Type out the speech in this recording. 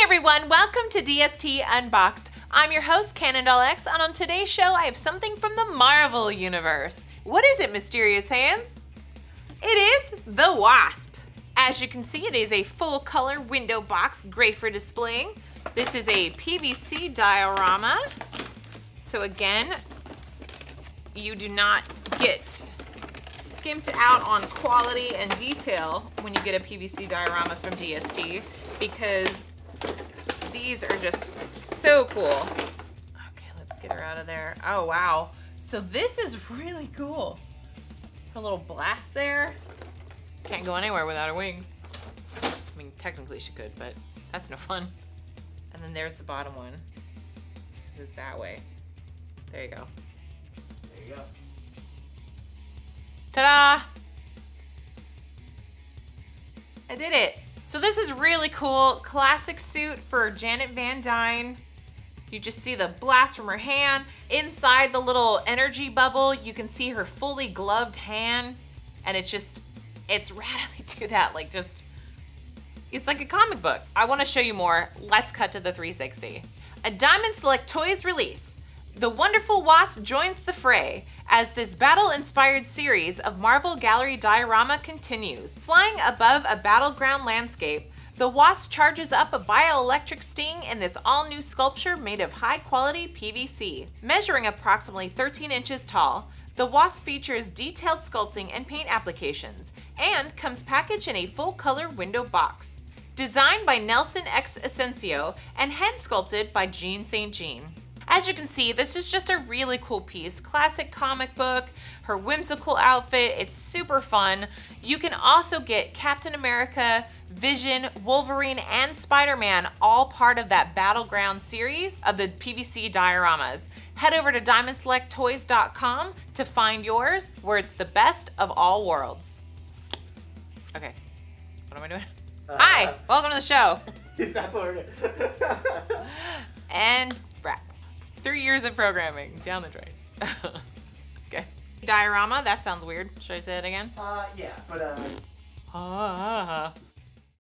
everyone, welcome to DST Unboxed. I'm your host, Cannon Doll-X, and on today's show, I have something from the Marvel Universe. What is it, Mysterious Hands? It is the Wasp. As you can see, it is a full color window box, great for displaying. This is a PVC diorama. So again, you do not get skimped out on quality and detail when you get a PVC diorama from DST because these are just so cool. Okay, let's get her out of there. Oh, wow. So this is really cool. Her little blast there. Can't go anywhere without her wings. I mean, technically she could, but that's no fun. And then there's the bottom one. So it's that way. There you go. There you go. Ta-da! I did it. So this is really cool. Classic suit for Janet Van Dyne. You just see the blast from her hand. Inside the little energy bubble, you can see her fully gloved hand. And it's just, it's rad they do that. Like just, it's like a comic book. I wanna show you more. Let's cut to the 360. A Diamond Select Toys release. The wonderful Wasp joins the fray as this battle-inspired series of Marvel Gallery diorama continues. Flying above a battleground landscape, the Wasp charges up a bioelectric sting in this all-new sculpture made of high-quality PVC. Measuring approximately 13 inches tall, the Wasp features detailed sculpting and paint applications, and comes packaged in a full-color window box. Designed by Nelson X Asencio and hand sculpted by Jean St. Jean. As you can see, this is just a really cool piece. Classic comic book, her whimsical outfit, it's super fun. You can also get Captain America, Vision, Wolverine, and Spider-Man all part of that Battleground series of the PVC dioramas. Head over to diamondselecttoys.com to find yours, where it's the best of all worlds. Okay, what am I doing? Uh, Hi, welcome to the show. That's what we're doing. And. Three years of programming down the drain. okay. Diorama, that sounds weird. Should I say it again? uh, yeah, but uh, Ah.